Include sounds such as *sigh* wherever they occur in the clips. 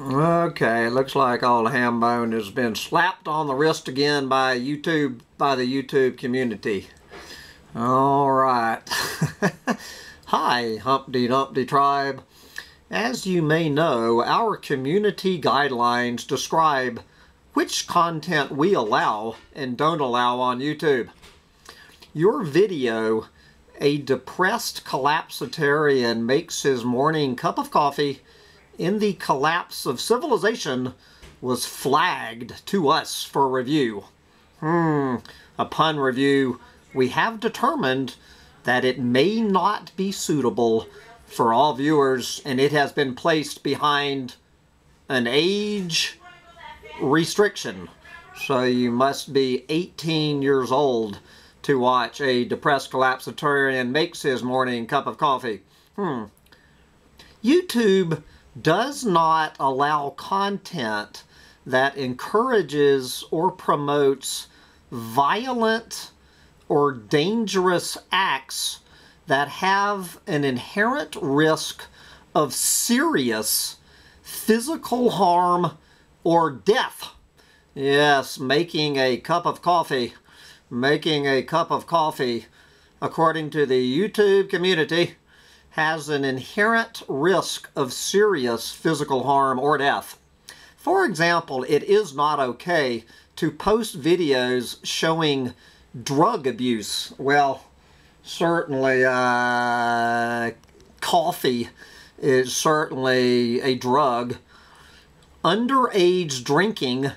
Okay, looks like old Hambone has been slapped on the wrist again by YouTube, by the YouTube community. All right. *laughs* Hi, Humpty Dumpty tribe. As you may know, our community guidelines describe which content we allow and don't allow on YouTube. Your video, A Depressed Collapsitarian Makes His Morning Cup of Coffee, in the collapse of civilization was flagged to us for review. Hmm, upon review, we have determined that it may not be suitable for all viewers and it has been placed behind an age restriction. So you must be 18 years old to watch a depressed collapsitarian makes his morning cup of coffee. Hmm. YouTube does not allow content that encourages or promotes violent or dangerous acts that have an inherent risk of serious physical harm or death. Yes, making a cup of coffee, making a cup of coffee, according to the YouTube community, has an inherent risk of serious physical harm or death. For example, it is not okay to post videos showing drug abuse. Well, certainly uh, coffee is certainly a drug. Underage drinking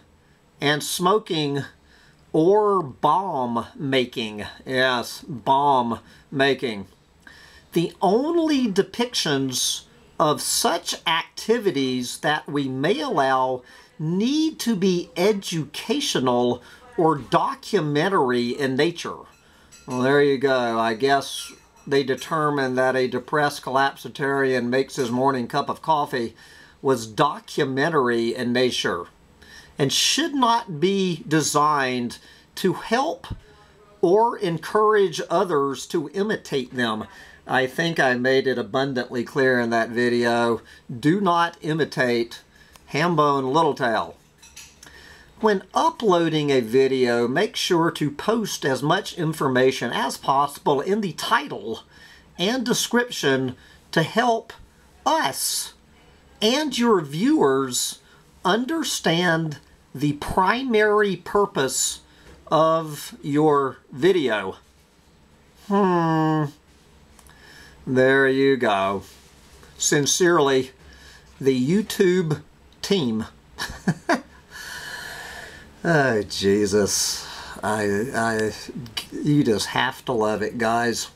and smoking or bomb making. Yes, bomb making the only depictions of such activities that we may allow need to be educational or documentary in nature. Well, there you go. I guess they determined that a depressed collapsitarian makes his morning cup of coffee was documentary in nature and should not be designed to help or encourage others to imitate them. I think I made it abundantly clear in that video. Do not imitate Hambone Littletail. When uploading a video, make sure to post as much information as possible in the title and description to help us and your viewers understand the primary purpose of your video. Hmm. There you go. Sincerely, the YouTube team. *laughs* oh, Jesus. I, I, you just have to love it, guys.